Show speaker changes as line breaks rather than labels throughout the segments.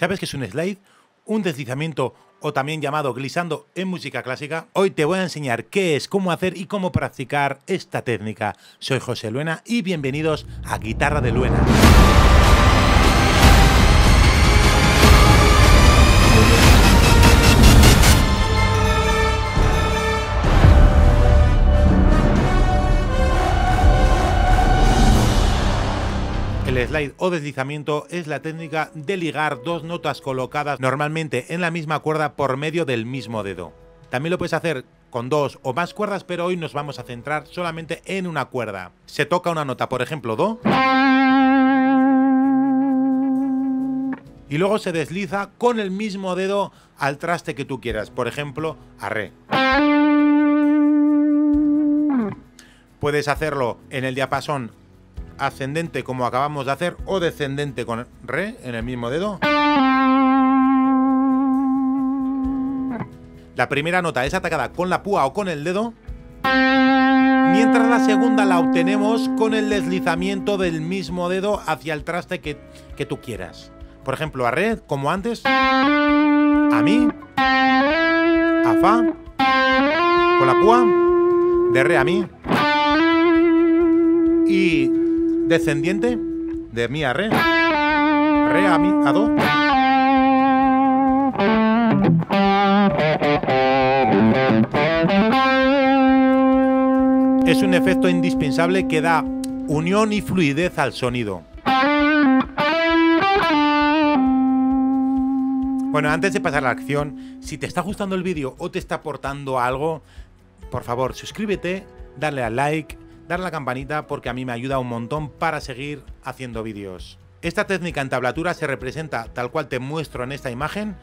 ¿Sabes qué es un slide? Un deslizamiento o también llamado glissando en música clásica. Hoy te voy a enseñar qué es, cómo hacer y cómo practicar esta técnica. Soy José Luena y bienvenidos a Guitarra de Luena. Slide o deslizamiento es la técnica de ligar dos notas colocadas normalmente en la misma cuerda por medio del mismo dedo. También lo puedes hacer con dos o más cuerdas, pero hoy nos vamos a centrar solamente en una cuerda. Se toca una nota, por ejemplo, Do. Y luego se desliza con el mismo dedo al traste que tú quieras, por ejemplo, a Re. Puedes hacerlo en el diapasón ascendente como acabamos de hacer o descendente con re en el mismo dedo. La primera nota es atacada con la púa o con el dedo, mientras la segunda la obtenemos con el deslizamiento del mismo dedo hacia el traste que, que tú quieras. Por ejemplo, a re, como antes, a mi, a fa, con la púa, de re a mi, y descendiente de mi a re, re a mi a do. Es un efecto indispensable que da unión y fluidez al sonido. Bueno, antes de pasar a la acción, si te está gustando el vídeo o te está aportando algo, por favor, suscríbete, dale a like, darle a la campanita porque a mí me ayuda un montón para seguir haciendo vídeos. Esta técnica en tablatura se representa tal cual te muestro en esta imagen,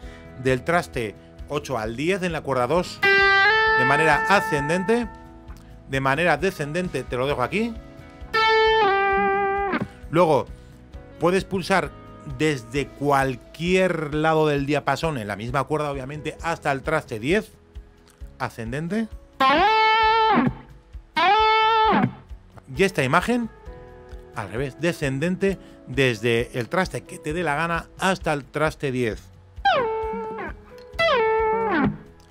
del traste 8 al 10 en la cuerda 2, de manera ascendente, de manera descendente, te lo dejo aquí. Luego, puedes pulsar desde cualquier lado del diapasón, en la misma cuerda obviamente, hasta el traste 10, ascendente. Y esta imagen, al revés, descendente desde el traste que te dé la gana hasta el traste 10.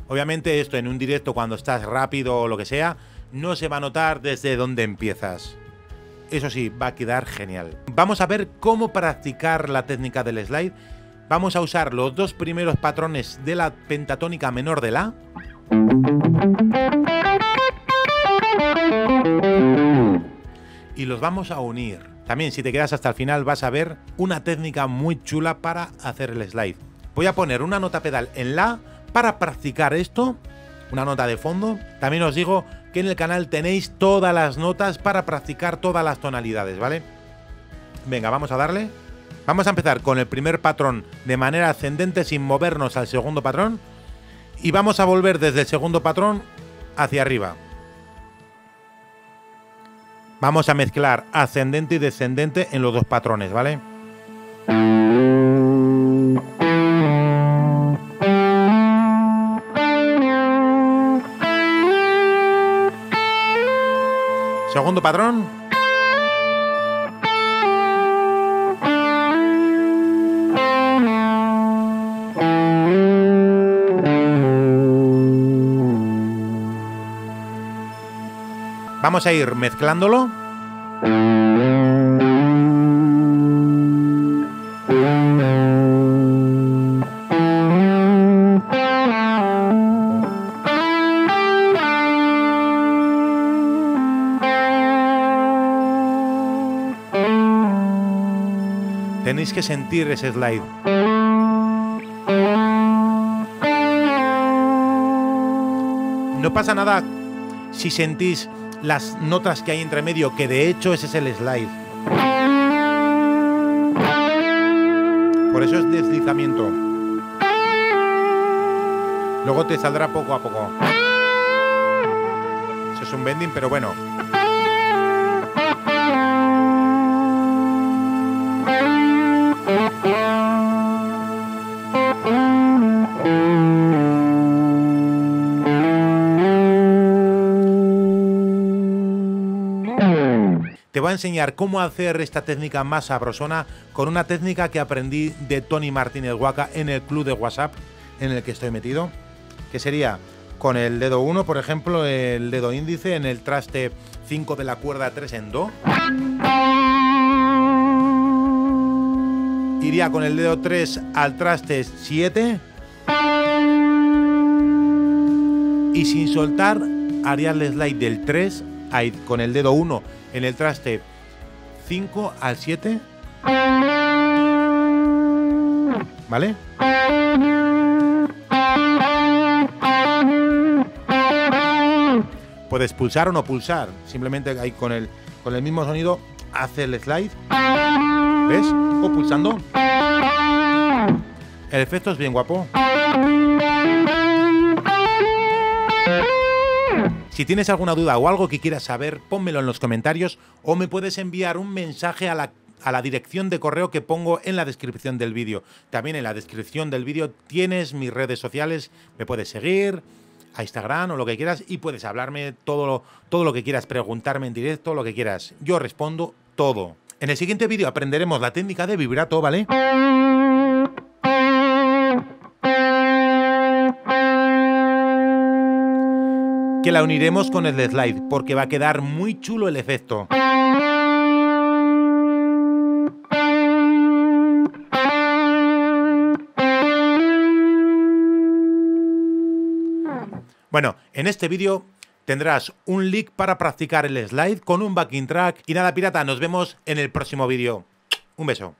Obviamente esto en un directo cuando estás rápido o lo que sea, no se va a notar desde dónde empiezas. Eso sí, va a quedar genial. Vamos a ver cómo practicar la técnica del slide. Vamos a usar los dos primeros patrones de la pentatónica menor de la y los vamos a unir. También si te quedas hasta el final vas a ver una técnica muy chula para hacer el slide. Voy a poner una nota pedal en la para practicar esto, una nota de fondo. También os digo que en el canal tenéis todas las notas para practicar todas las tonalidades, ¿vale? Venga, vamos a darle. Vamos a empezar con el primer patrón de manera ascendente sin movernos al segundo patrón. Y vamos a volver desde el segundo patrón hacia arriba. Vamos a mezclar ascendente y descendente en los dos patrones, ¿vale? Segundo patrón. Vamos a ir mezclándolo. Tenéis que sentir ese slide. No pasa nada si sentís las notas que hay entre medio, que de hecho ese es el slide. Por eso es deslizamiento. Luego te saldrá poco a poco. Eso es un bending, pero bueno. Te voy a enseñar cómo hacer esta técnica más sabrosona con una técnica que aprendí de Tony Martínez Huaca en el club de WhatsApp en el que estoy metido, que sería con el dedo 1, por ejemplo, el dedo índice en el traste 5 de la cuerda 3 en Do. Iría con el dedo 3 al traste 7. Y sin soltar, haría el slide del 3 con el dedo 1 en el traste 5 al 7. ¿Vale? Puedes pulsar o no pulsar. Simplemente ahí con el, con el mismo sonido hace el slide. ¿Ves? O pulsando. El efecto es bien guapo. Si tienes alguna duda o algo que quieras saber, pónmelo en los comentarios o me puedes enviar un mensaje a la, dirección de correo que pongo en la descripción del vídeo. También en la descripción del vídeo tienes mis redes sociales, me puedes seguir, a Instagram o lo que quieras y puedes hablarme todo lo, todo lo que quieras, preguntarme en directo, lo que quieras. Yo respondo todo. En el siguiente vídeo aprenderemos la técnica de vibrato, ¿vale? Que la uniremos con el de slide, porque va a quedar muy chulo el efecto. Bueno, en este vídeo tendrás un link para practicar el slide con un backing track. Y nada, pirata, nos vemos en el próximo vídeo. Un beso.